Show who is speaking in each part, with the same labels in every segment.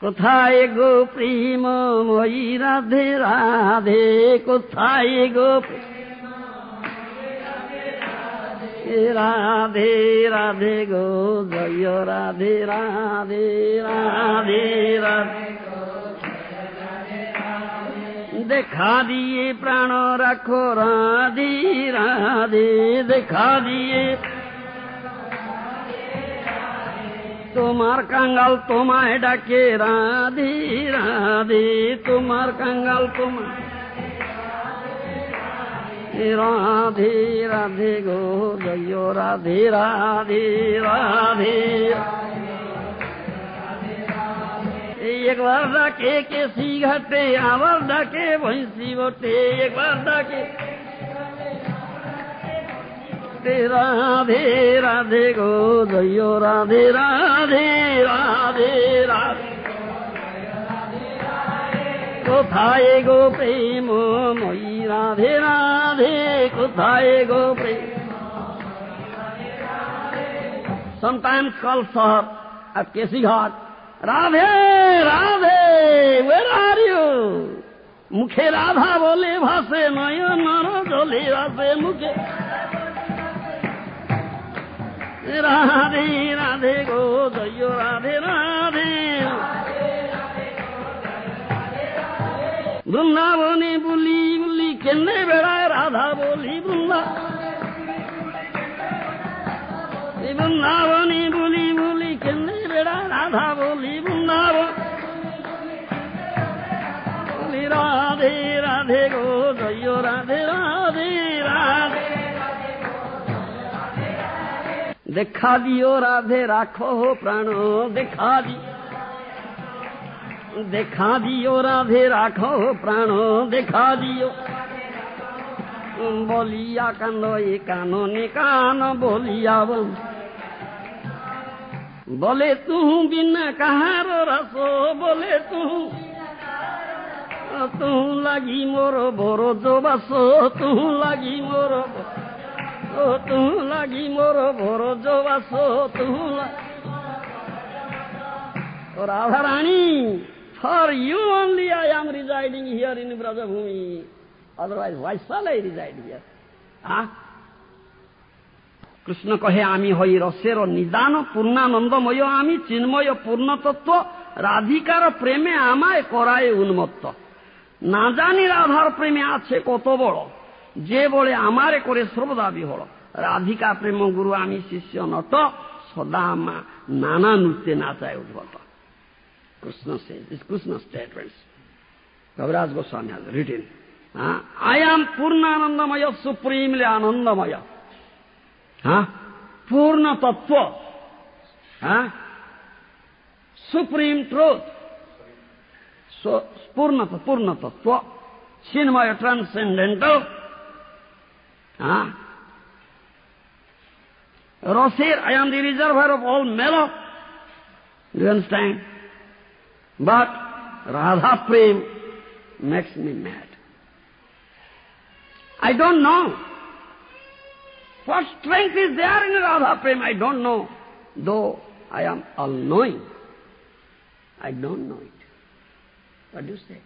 Speaker 1: কোথায় গো প্রেম? মই রাধে রাধে, কোথায় গো রাধে রাধে গো, জয় রাধে রাধে রাধে রাধে। দেখা দিয়ে প্রাণ রাখো, রাধে রাধে, দেখা দিয়ে তোমার কাঙ্গাল তোমায় ডাকে রাধে রাধে তোমার কাঙ্গাল তোমায় রাধে রাধে গো জয় রাধে রাধে রাধে একবার ডাকে কেসি ঘাটে আবার ডাকে ভৈঁসি বটে একবার ডাকে রাধে রাধে গো জয় রাধে রাধে রাধে রাধে কোথায় গো প্রেম মই রাধে রাধে কোথায় গো প্রেম Sometimes called for at Kesighat, Radhe Radhe where are you? মুখে রাধা বলে ভাসে নয়ন জলে ভাসে মুখে রাধে রাধে গো, জয় রাধে রাধে। বৃন্দাবনে বুলি বুলি কেনে বেড়ায়, রাধা বলি বৃন্দা বৃন্দাবনে বুলি বুলি কেনে বেড়ায়, রাধা বলি বৃন্দাবন। রাধে রাধে গো, জয় রাধে রাধে। দেখা দিও, রাধে, রাখো প্রাণ, দেখা দিও। দেখা দিও, রাধে, রাখো প্রাণ, দেখা দিও। বলিয়া কান্দ, এ কাননে কান, বলিয়া বল। বলে তু বিনা কাহার রস, বলে তু তু লাগি মোর বড় জবাস তু লাগি মোর তু লাগি মোর বড় জবাস তু Radha Rani For you only I am residing here in Brajabhumi. Otherwise, why shall I reside here? Ah? Krishna কহে আমি হই রসের নিদান পূর্ণানন্দময় আমি চিন্ময় পূর্ণতত্ত্ব রাধিকার প্রেমে আমায় করায় উন্মত্ত না জানি রাধার প্রেমে আছে কত বড় যে বলে আমারে করে সর্বদা বিহল राधिका प्रेम गुरु आम्ही शिष्य नट सदा नाना नृत्य नाचाय उद्भवत Krishna says Krishna statements Kaviraj Goswami has written I am पूर्ण आनंदमय सुप्रीमले आनंदमय हा पूर्ण तत्व हा सुप्रीम ट्रूथ पूर्ण पूर्ण तत्व चिन्मय ट्रान्सेंडेंटल हा Transcendental. I am the reservoir of all mellow. You understand? But Radha Prem makes me mad. I don't know. What strength is there in Radha Prem? I don't know. Though I am all-knowing, I don't know it. What do you say?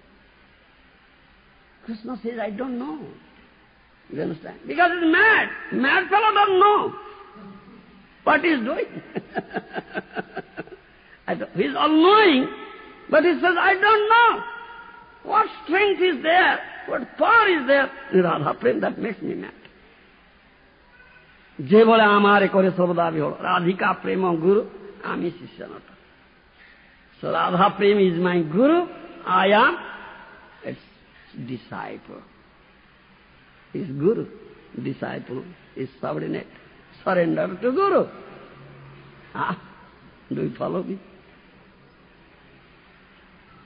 Speaker 1: Krishna says, I don't know. You understand? Because he's mad. Mad fellow don't know what he's doing. he's all-knowing, but he says, I don't know. What strength is there? What power is there in Radha Prem that makes me mad? যে বলে আমারে করে সর্বদা বিহল রাধিকা প্রেম গুরু আমি শিষ্য নত So Radha Prem is my guru, I am its disciple. His guru, disciple is subordinate. Surrender to guru. Ah, do you follow me?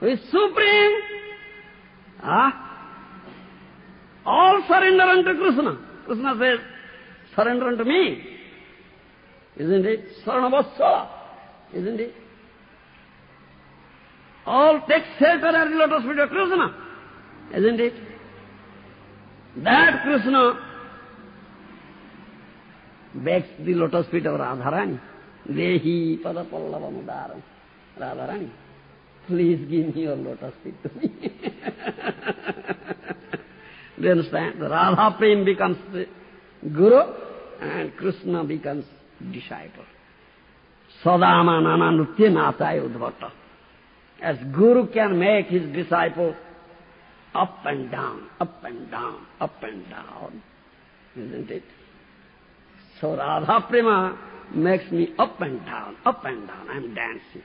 Speaker 1: Who is supreme? Ah, all surrender unto Krishna. Krishna says, surrender unto me. Isn't it? Saranavasala. Isn't it? All take shelter at the lotus feet of Krishna. Isn't it? That Krishna Please give me your lotus feet to me. Do you understand? The Radha Prem becomes the Guru and Krishna becomes disciple. Sadama Nana Nutya Nataya Udvata. As Guru can make his disciple up and down, up and down, up and down, isn't it? So Radha Prema makes me up and down, up and down. I'm dancing.